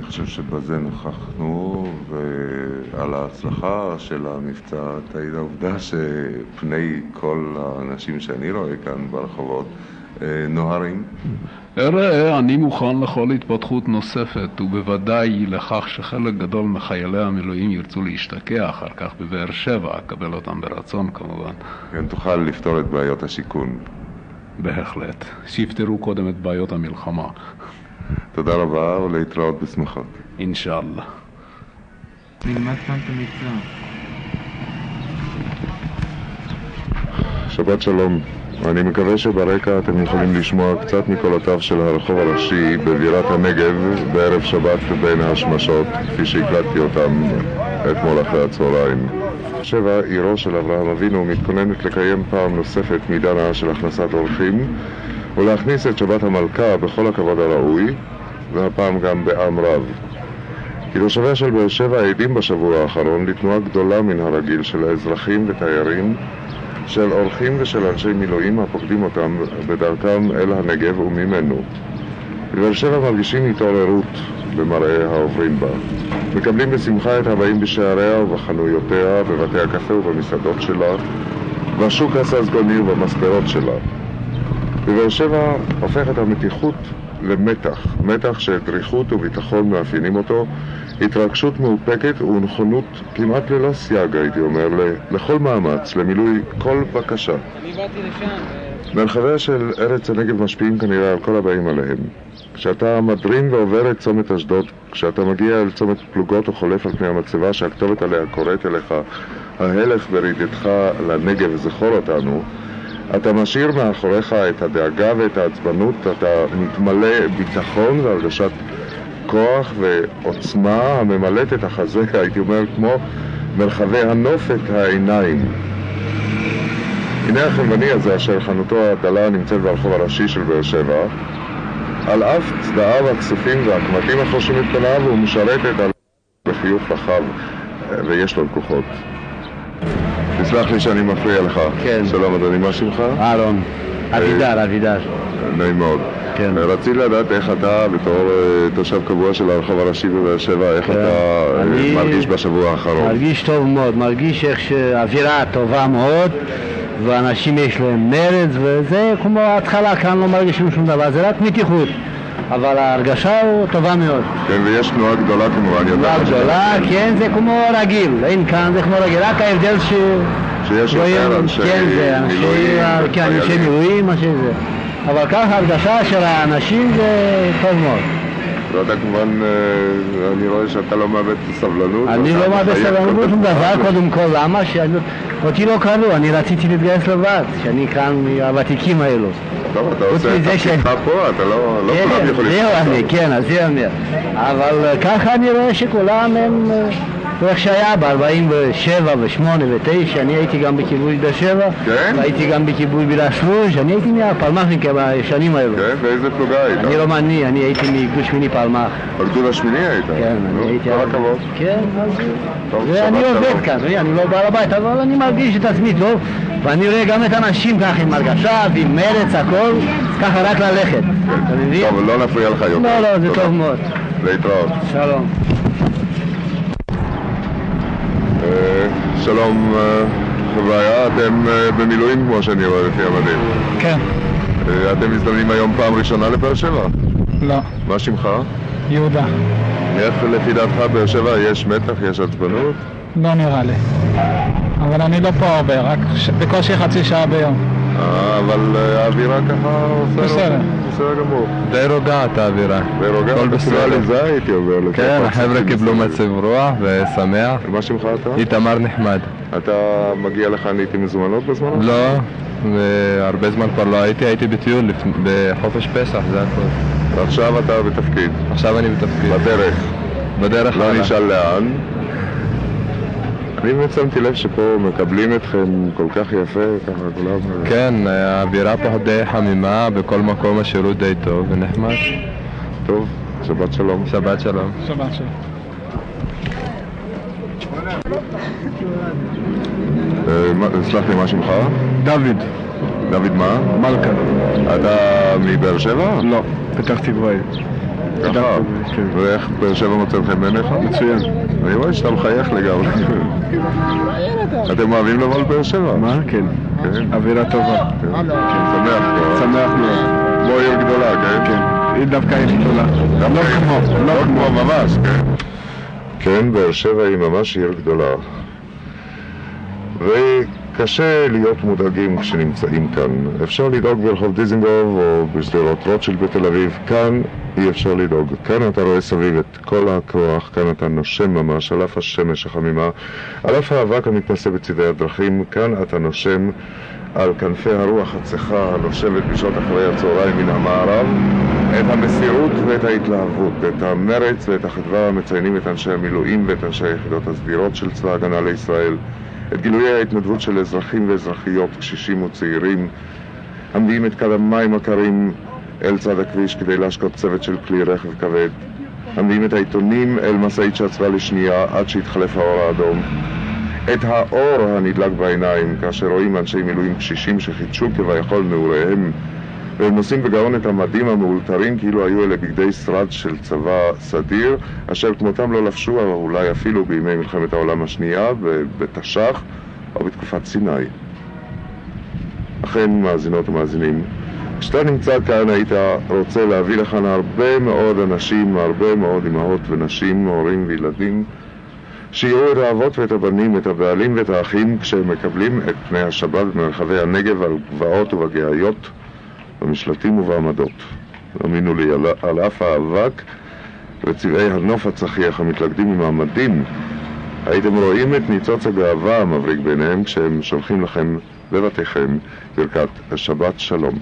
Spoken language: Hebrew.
אני חושב שבזה נוכחנו, ועל ההצלחה של המבצע תעיד העובדה שפני כל האנשים שאני רואה כאן ברחובות אה, נוהרים. ראה, אני מוכן לכל התפתחות נוספת, ובוודאי לכך שחלק גדול מחיילי המילואים ירצו להשתקע אחר כך בבאר שבע, אקבל אותם ברצון כמובן. כן, תוכל לפתור את בעיות השיכון. בהחלט. שיפתרו קודם את בעיות המלחמה. תודה רבה ולהתראות בשמחות. אינשאללה. נלמד כאן את המצווה. שבת שלום. אני מקווה שברקע אתם יכולים לשמוע קצת מקולותיו של הרחוב הראשי בבירת הנגב בערב שבת בין ההשמשות, כפי שהקלטתי אותם אתמול אחרי הצהריים. שבע, עירו של אברהם אבינו, מתכוננת לקיים פעם נוספת מידנה של הכנסת אורחים ולהכניס את שבת המלכה בכל הכבוד הראוי, והפעם גם בעם רב. כי תושביה של באר שבע עדים בשבוע האחרון לתנועה גדולה מן הרגיל של האזרחים ותיירים של אורחים ושל אנשי מילואים הפוקדים אותם בדרכם אל הנגב וממנו. בבאר שבע מרגישים התעוררות במראה העוברים בה. מקבלים בשמחה את הבאים בשעריה ובחנויותיה, בבתי הקפה ובמסעדות שלה, בשוק הססגוני ובמספרות שלה. בבאר שבע הופכת המתיחות למתח, מתח שדריכות וביטחון מאפיינים אותו, התרגשות מאופקת ונכונות כמעט ללא סייג, הייתי אומר, לכל מאמץ, למילוי כל בקשה. אני באתי לשם. מרחביה של ארץ הנגב משפיעים כנראה על כל הבאים עליהם. כשאתה מדרין ועובר את צומת אשדוד, כשאתה מגיע אל צומת פלוגות או חולף על פני המצבה שהכתובת עליה קוראת אליך ההלך ברידתך לנגב זכור אותנו, אתה משאיר מאחוריך את הדאגה ואת העצבנות, אתה מתמלא ביטחון והרגשת כוח ועוצמה הממלאת את החזה, הייתי אומר, כמו מרחבי הנוף את העיניים. הנה החלבני הזה, אשר חנותו הדלה נמצאת ברחוב הראשי של באר שבע, על אף צדעיו הכסופים והקמטים החושים את פניו, הוא משרת את על... בחיוך רחב, ויש לו לקוחות. תסלח לי שאני מפריע לך. כן. שלום אדוני, מה שמך? אהלון. אבידר, אבידר. נעים מאוד. כן. רציתי לדעת איך אתה, בתור אה, תושב קבוע של הרחוב הראשי בבאר שבע, איך כן. אתה אה, אני- מרגיש בשבוע האחרון? מרגיש טוב מאוד, מרגיש איך שאווירה טובה מאוד ואנשים יש להם מרץ וזה כמו ההתחלה, כאן לא מרגישים שום דבר, זה רק מתיחות אבל ההרגשה הוא טובה מאוד. כן, ויש תנועה גדולה כמובן, תנועה גדולה, כן, זה כמו רגיל, אין כאן זה כמו רגיל, רק ההבדל ש... שיש יותר אנשי כן, מילואים כן, אנשי. מילואים, מה שזה. אבל ככה ההרגשה של האנשים זה טוב מאוד. ואתה כמובן, אה, אני רואה שאתה לא מאבד את הסבלנות. אני לא מאבד סבלנות הזמן. דבר, קודם כל, למה? שאני- אותי לא קראו, אני רציתי להתגייס לבד, שאני כאן מהוותיקים האלו. טוב, אתה עושה את תפקידך פה, אתה לא לא כן, כולם יכולים... זהו. אני, כן, אז זה אומר. אבל אה, ככה אני רואה שכולם הם... אה, איך שהיה ב-47 ו-8 ו-9, אני הייתי גם בכיבוי באר שבע, כן? והייתי גם בכיבוי בירה שלוש, אני הייתי מהפלמ"חניקים בשנים האלו. כן, באיזה פלוגה היית? אני לא מאמין, אני הייתי מגדוד שמיני פלמ"ח. בגדוד השמיני היית? כן, אני הייתי... כל הכבוד. כן, אז... ואני עובד. כאן, אני לא בעל הבית, אבל אני מרגיש את עצמי טוב, ואני רואה גם את האנשים ככה עם הרגשה ועם מרץ, הכל, ככה רק ללכת. אתה מבין? טוב, לא נפריע לך יותר. לא, לא, זה. טוב מאוד. להתראות. שלום. אה, שלום, אה, חבריה, אתם אה, במילואים כמו שאני רואה לפי המדים. כן, אתם מזדמנים היום פעם ראשונה לבאר שבע? לא, מה שמך? יהודה, איך לפי דעתך באר שבע יש מתח, יש עצבנות? לא נראה לי. אבל אני לא פה הרבה, רק ש... בקושי חצי שעה ביום. אה, אבל אה, האווירה ככה עושה... בסדר. בסדר גמור. די רוגעת האווירה. ורוגע, הכל אפילו בסדר. עליזה הייתי עובר. כן, החבר'ה קיבלו. מצב רוח ושמח. מה שמך אתה? איתמר נחמד. אתה מגיע לכאן לעיתים מזומנות בזמן? לא, והרבה זמן כבר לא הייתי, הייתי בטיול בחופש פסח, זה הכל. ועכשיו אתה בתפקיד. עכשיו אני בתפקיד. בדרך. בדרך לא. נשאל לאן. אני באמת שמתי לב שפה מקבלים אתכם כל כך יפה, ככה כולם... כן, האווירה פה די חמימה, בכל מקום השירות די טוב ונחמד. טוב, שבת שלום. שבת שלום. שבת שלום. אה, מה- סלח לי, מה שמך? דוד, דוד מה? מלכה. אתה מבאר שבע? לא, פתח תקוואי. ככה. כן. ואיך באר שבע מוצא חן בעיניך? מצוין. אני רואה שאתה מחייך לגמרי. אתם אוהבים לבוא לבאר שבע? מה? כן. כן. אווירה טובה. כן. שמח מאוד. שמח מאוד. כמו עיר גדולה, כן? כן. היא דווקא עיר גדולה. גם לא. כמו, לא כמו ממש, כן. כן, באר שבע היא ממש עיר גדולה. וקשה להיות מודאגים כשנמצאים כאן. אפשר לדאוג ברחוב דיזנגוף או בשדרות רוטשילד בתל אביב, כאן אי אפשר לדאוג. כאן אתה רואה סביב את כל הכוח, כאן אתה נושם ממש, על אף השמש החמימה, על אף האבק המתנשא בצדי הדרכים, כאן אתה נושם על כנפי הרוח הצחה הנושבת בשעות אחרי הצהריים מן המערב את המסירות ואת ההתלהבות, את המרץ ואת החדווה המציינים את אנשי המילואים ואת אנשי היחידות הסדירות של צבא ההגנה לישראל, את גילויי ההתנדבות של אזרחים ואזרחיות, קשישים וצעירים, המביאים את כד המים הקרים אל צד הכביש כדי להשקות צוות של כלי רכב כבד, המביאים את העיתונים אל משאית שעצרה לשנייה עד שהתחלף האור האדום, את האור הנדלק בעיניים כאשר רואים אנשי מילואים קשישים שחידשו כביכול נעוריהם והם נושאים בגאון את המדים המאולתרים כאילו היו אלה בגדי שרד של צבא סדיר אשר כמותם לא לבשו אולי אפילו בימי מלחמת העולם השנייה בתש"ח או בתקופת סיני. אכן, מאזינות ומאזינים, כשאתה נמצא כאן היית רוצה להביא לכאן הרבה מאוד אנשים, הרבה מאוד אמהות ונשים, הורים וילדים שיראו את האבות ואת הבנים, את הבעלים ואת האחים כשהם מקבלים את פני השבת במרחבי הנגב על גבעות ובגאיות, במשלטים ובעמדות. האמינו לי, על, על אף האבק וצבעי הנוף הצחיח המתלכדים עם המדים, הייתם רואים את ניצוץ הגאווה המבריק ביניהם כשהם שולחים לכם בבתיכם ברכת השבת שלום.